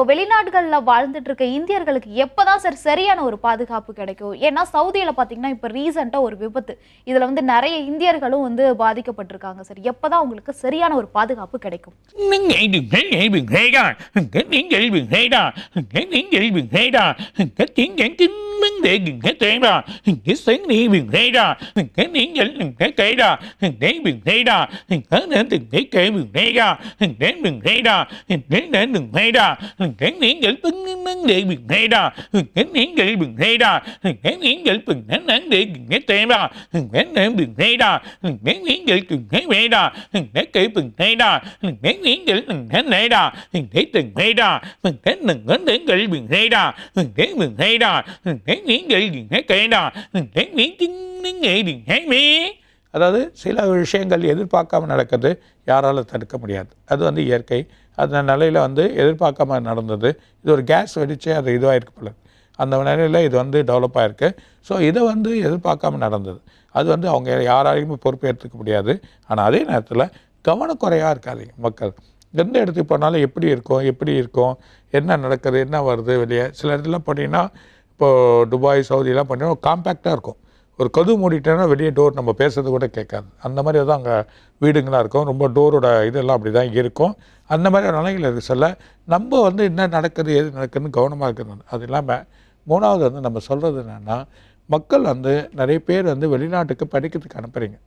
இப்போ வெளிநாடுகள்ல வாழ்ந்துட்டு இருக்க இந்தியர்களுக்கு எப்பதான் சார் சரியான ஒரு பாதுகாப்பு கிடைக்கும்? ஏன்னா சவுதியில பாத்தீங்கன்னா இப்போ ரீசெண்டாக ஒரு விபத்து. இதுல வந்து நிறைய இந்தியர்களும் வந்து பாதிக்கப்பட்டிருக்காங்க சார் எப்பதான் உங்களுக்கு சரியான ஒரு பாதுகாப்பு கிடைக்கும்? நீங்கள் நீங்கள் ரேடா நீங்கள் ரேடா நீங்கள் ரேடா நீங்கள் கிம்மங் தேடா நீங்கள் கைடா தேவிங் ரேடா நீங்கள் கைவிங் ரேடா தேவிங் ரேடா நீங்கள் ரேடா நீங்கள் நீங்கள் பிங் ரேடா நீங்கள் பிங்கமங் தேடா நீங்கள் ரேடா நீங்கள் அதாவது சில விஷயங்கள் எதிர்பார்க்காம நடக்கிறது யாரால் தடுக்க முடியாது அது வந்து இயற்கை அந்த நிலையில் வந்து எதிர்பார்க்காம நடந்தது. இது ஒரு கேஸ் வெடிச்சு அது இதுவாகிருக்கு போல. அந்த நிலையில் இது வந்து டெவலப் ஆகிருக்கு ஸோ இதை வந்து எதிர்பார்க்காம நடந்தது. அது வந்து அவங்க யாராலையுமே பொறுப்பேற்றுக்க முடியாது. ஆனால் அதே நேரத்தில் கவனக்குறையாக இருக்காதிங்க மக்கள். எந்த இடத்துக்கு போனாலும் எப்படி இருக்கும் எப்படி இருக்கும் என்ன நடக்குது என்ன வருது வெளியே? சில இடத்துல போனீங்கன்னா இப்போது துபாய் சவுதிலாம் போனீங்கன்னா காம்பேக்டாக இருக்கும். ஒரு கது மூடிட்டேன்னா வெளியே டோர் நம்ம பேசுறது கூட கேட்காது. அந்த மாதிரி தான் அங்கே வீடுங்களாக இருக்கும். ரொம்ப டோரோட இதெல்லாம் அப்படி தான் இருக்கும். அந்த மாதிரி நிலைகள் இருக்கு சொல்ல நம்ம வந்து என்ன நடக்குது எது நடக்குதுன்னு கவனமாக இருக்கிறது. அது இல்லாமல் மூணாவது வந்து நம்ம சொல்கிறது என்னென்னா மக்கள் வந்து நிறைய பேர் வந்து வெளிநாட்டுக்கு படிக்கிறதுக்கு அனுப்புகிறீங்க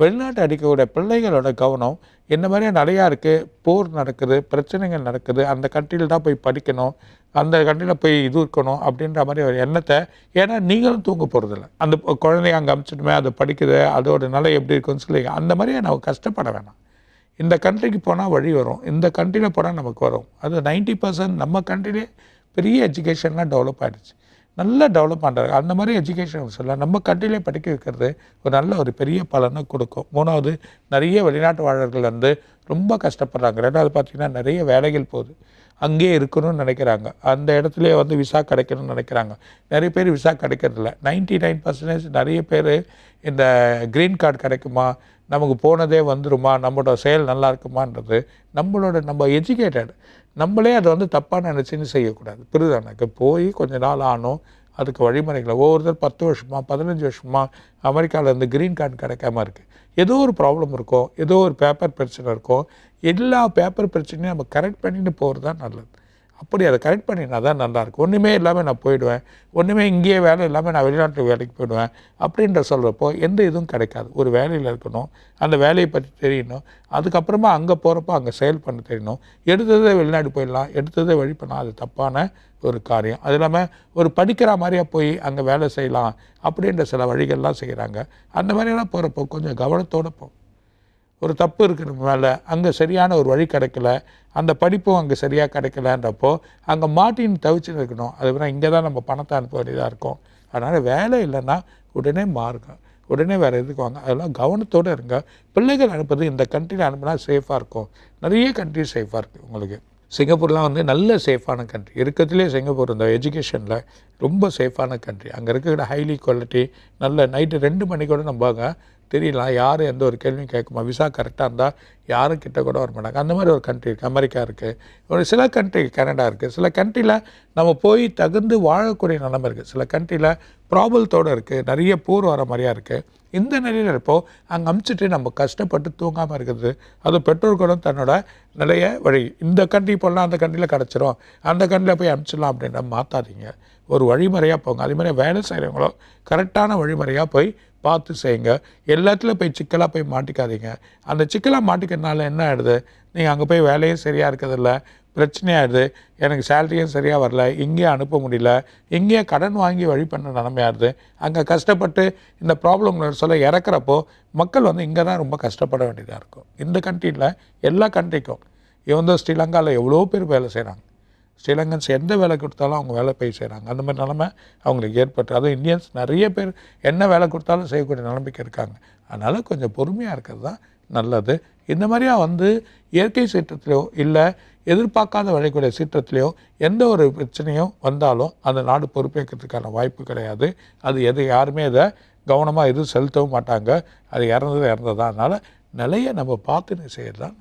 வெளிநாட்டு அடிக்கக்கூடிய பிள்ளைகளோட கவனம் இந்த மாதிரியே நிறையா இருக்குது போர் நடக்குது பிரச்சனைகள் நடக்குது. அந்த கண்ட்ரியில் தான் போய் படிக்கணும். அந்த கண்ட்ரியில் போய் இது இருக்கணும் அப்படின்ற மாதிரி ஒரு எண்ணத்தை ஏன்னா நீங்களும் தூங்க போகிறதில்ல அந்த குழந்தைய அங்கே அமுச்சிட்டுமே அதை படிக்குது அதோட நிலை எப்படி இருக்குன்னு சொல்லி அந்த மாதிரியே நம்ம கஷ்டப்பட வேணாம். இந்த கண்ட்ரிக்கு போனால் வழி வரும். இந்த கண்ட்ரியில் போனால் நமக்கு வரும். அது 90% பர்சன்ட் நம்ம கண்ட்ரிலே பெரிய எஜுகேஷன்லாம் டெவலப் ஆகிடுச்சு நல்லா டெவலப் பண்ணுறாங்க அந்த மாதிரி எஜுகேஷன் சொல்ல நம்ம கண்ட்ரிலே படிக்க வைக்கிறது ஒரு நல்ல ஒரு பெரிய பலனை கொடுக்கும். மூணாவது நிறைய வெளிநாட்டு வாழர்கள் வந்து ரொம்ப கஷ்டப்படுறாங்க. ரெண்டாவது பார்த்தீங்கன்னா நிறைய வேலைகள் போகுது. அங்கேயே இருக்கணும்னு நினைக்கிறாங்க. அந்த இடத்துலயே வந்து விசா கிடைக்கணும்னு நினைக்கிறாங்க. நிறைய பேர் விசா கிடைக்கிறதில்ல. நைன்டி நைன் பர்சன்டேஜ் நிறைய பேர் இந்த க்ரீன் கார்டு கிடைக்குமா? நமக்கு போனதே வந்துருமா? நம்மளோட செயல் நல்லா இருக்குமான்றது நம்மளோட நம்ம எஜுகேட்டட் நம்மளே அதை வந்து தப்பாக நினச்சின்னு செய்யக்கூடாது. புரியுதா எனக்கு போய் கொஞ்ச நாள் ஆனோம். அதுக்கு வழிமுறைகளை ஒவ்வொருத்தர் பத்து வருஷமா பதினஞ்சு வருஷமா அமெரிக்காவில் இருந்து க்ரீன் கார்டு கிடைக்காம இருக்குது ஏதோ ஒரு ப்ராப்ளம் இருக்கும் ஏதோ ஒரு பேப்பர் பிரச்சனை இருக்கும் எல்லா பேப்பர் பிரச்சனையும் நம்ம கரெக்ட் பண்ணிட்டு போகிறது தான் நல்லது. அப்படி அதை கரெக்ட் பண்ணினா தான் நல்லாயிருக்கும். ஒன்றுமே இல்லாமல் நான் போயிடுவேன். ஒன்றுமே இங்கேயே வேலை இல்லாமல் நான் வெளிநாட்டு வேலைக்கு போயிடுவேன் அப்படின்ற சொல்கிறப்போ எந்த இதுவும் கிடைக்காது. ஒரு வேலையில் இருக்கணும் அந்த வேலையை பற்றி தெரியணும் அதுக்கப்புறமா அங்கே போகிறப்போ அங்கே செயல் பண்ண தெரியணும். எடுத்ததே வெளிநாடு போயிடலாம் எடுத்ததே வழி பண்ணலாம் அது தப்பான ஒரு காரியம். அது இல்லாமல் ஒரு படிக்கிற மாதிரியாக போய் அங்கே வேலை செய்யலாம் அப்படின்ற சில வழிகள்லாம் செய்கிறாங்க அந்த மாதிரியெல்லாம் போகிறப்போ கொஞ்சம் கவனத்தோடு போகும் ஒரு தப்பு இருக்கிறது மேலே. அங்கே சரியான ஒரு வழி கிடைக்கல. அந்த படிப்பும் அங்கே சரியாக கிடைக்கலன்றப்போ அங்கே மாட்டின்னு தவிச்சுன்னு இருக்கணும். அதுக்கப்புறம் இங்கே தான் நம்ம பணத்தை அனுப்ப வேண்டியதாக இருக்கும். அதனால் வேலை இல்லைன்னா உடனே மாறுங்க. உடனே வேறு எதுக்கு வாங்க? அதெல்லாம் கவனத்தோடு இருங்க. பிள்ளைகள் அனுப்புறது இந்த கண்ட்ரியில் அனுப்புனா சேஃபாக இருக்கும். நிறைய கண்ட்ரி சேஃபாக இருக்குது உங்களுக்கு. சிங்கப்பூர்லாம் வந்து நல்ல சேஃபான கண்ட்ரி இருக்கிறதுலே சிங்கப்பூர் இந்த எஜுகேஷனில் ரொம்ப சேஃபான கண்ட்ரி அங்கே இருக்கிற ஹைலி குவாலிட்டி நல்ல நைட்டு ரெண்டு மணிக்கூட நம்ம அங்கே தெரியலாம் யார் எந்த ஒரு கேள்வியும் கேட்குமா விசா கரெக்டாக இருந்தால் யாரும் கிட்ட கூட வர மாட்டாங்க அந்த மாதிரி ஒரு கண்ட்ரி இருக்குது அமெரிக்கா இருக்குது ஒரு சில கண்ட்ரி கனடா இருக்குது சில கண்ட்ரியில் நம்ம போய் தகுந்து வாழக்கூடிய நிலைமை இருக்குது சில கண்ட்ரியில் ப்ராபலத்தோடு இருக்குது நிறைய போர் வர மாதிரியா இருக்குது இந்த நிலையில் இருப்போ அங்கே அமுச்சிட்டு நம்ம கஷ்டப்பட்டு தூங்காமல் இருக்கிறது அது பெற்றோர்களும் தன்னோட நிலைய வழி. இந்த கண்ட்ரி போடலாம் அந்த கண்ட்ரியில் கிடச்சிரும். அந்த கண்ட்ரியில் போய் அமுச்சிடலாம் அப்படின்ற மாற்றாதீங்க ஒரு வழிமுறையாக போங்க. அதே மாதிரி வேலை செய்கிறவங்களும் கரெக்டான வழிமுறையாக போய் பார்த்து செய்யுங்க. எல்லாத்துலையும் போய் சிக்கலாக போய் மாட்டிக்காதீங்க. அந்த சிக்கலாக மாட்டிக்கிறதுனால என்ன ஆயிடுது? நீங்கள் அங்கே போய் வேலையும் சரியாக இருக்கிறதில்ல. பிரச்சனையாகிடுது எனக்கு சேலரியும் சரியாக வரல. இங்கேயும் அனுப்ப முடியல. இங்கேயே கடன் வாங்கி வழி பண்ண நிலமையாடுது அங்கே கஷ்டப்பட்டு இந்த ப்ராப்ளம் சொல்ல இறக்குறப்போ மக்கள் வந்து இங்கே தான் ரொம்ப கஷ்டப்பட வேண்டியதாக இருக்கும். இந்த கண்ட்ரியில் எல்லா கண்ட்ரிக்கும் இவன் ஸ்ரீலங்காவில் எவ்வளோ பேர் வேலை செய்கிறாங்க ஸ்ரீலங்கன்ஸ் எந்த வேலை கொடுத்தாலும் அவங்க வேலை போய் செய்கிறாங்க அந்த மாதிரி நிலமை அவங்களுக்கு ஏற்பட்டு அதுவும் இந்தியன்ஸ் நிறைய பேர் என்ன வேலை கொடுத்தாலும் செய்யக்கூடிய நிலைமைக்கு இருக்காங்க. அதனால் கொஞ்சம் பொறுமையாக இருக்கிறது தான் நல்லது. இந்த மாதிரியா வந்து இயற்கை சீற்றத்திலையோ இல்லை எதிர்பார்க்காத விளையக்கூடிய சீற்றத்திலையோ எந்த ஒரு பிரச்சனையும் வந்தாலும் அந்த நாடு பொறுப்பேற்கிறதுக்கான வாய்ப்பு கிடையாது. அது எது யாருமே இதை கவனமாக எதுவும் செலுத்தவும் மாட்டாங்க. அது இறந்தது இறந்தது அதனால் நிலையை நம்ம பார்த்து செய்கிறது தான்